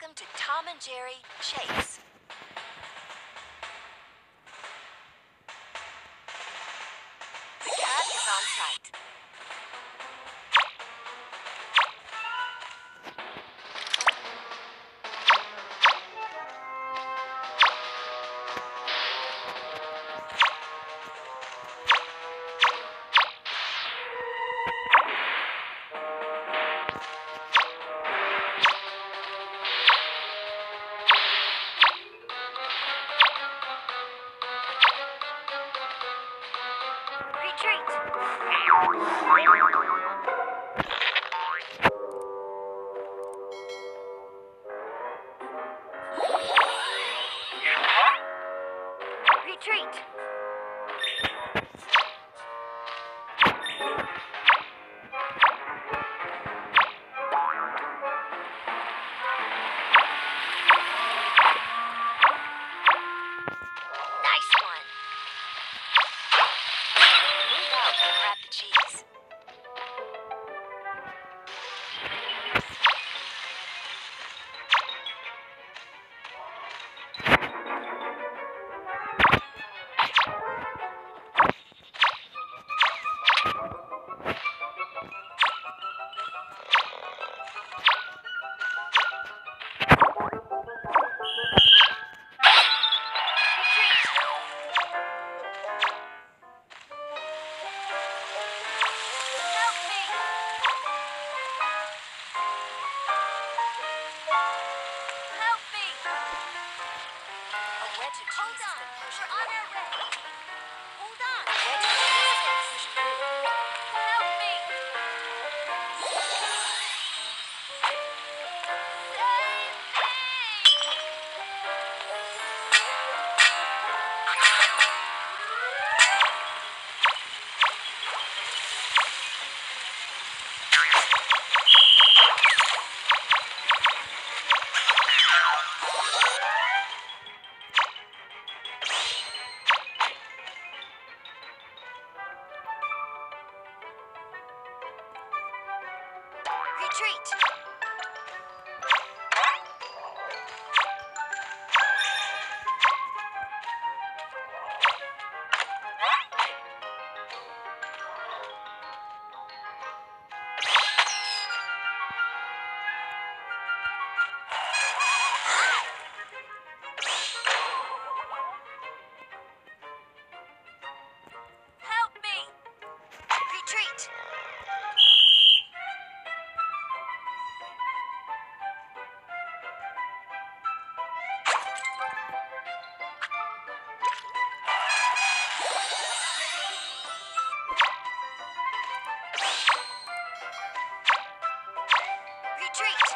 Welcome to Tom and Jerry Chase. Retreat. Retreat.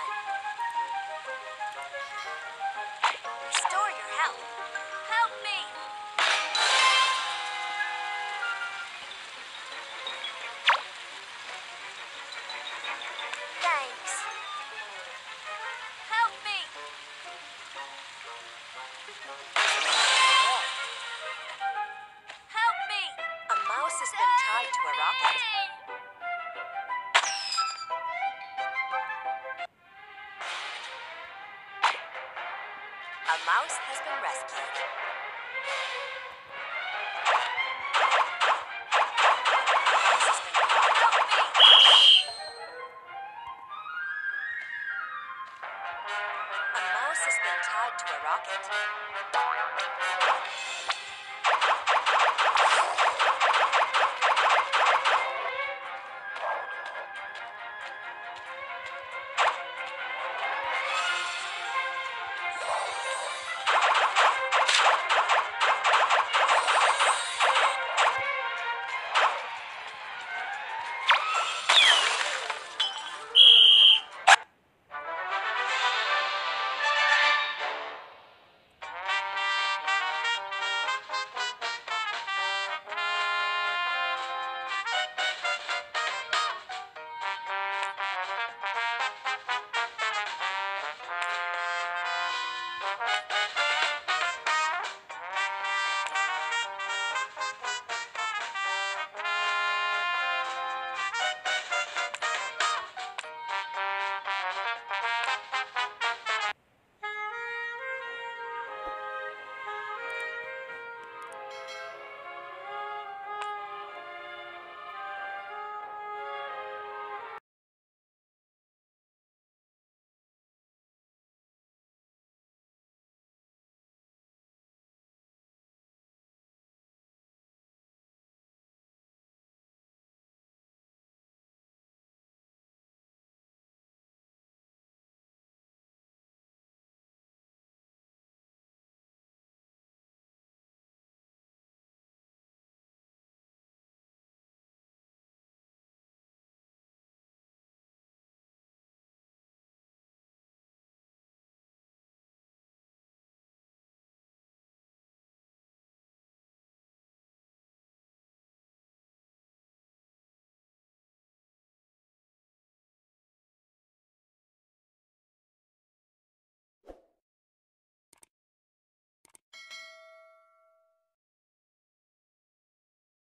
Nice The mouse has been rescued. A mouse has been tied to a rocket.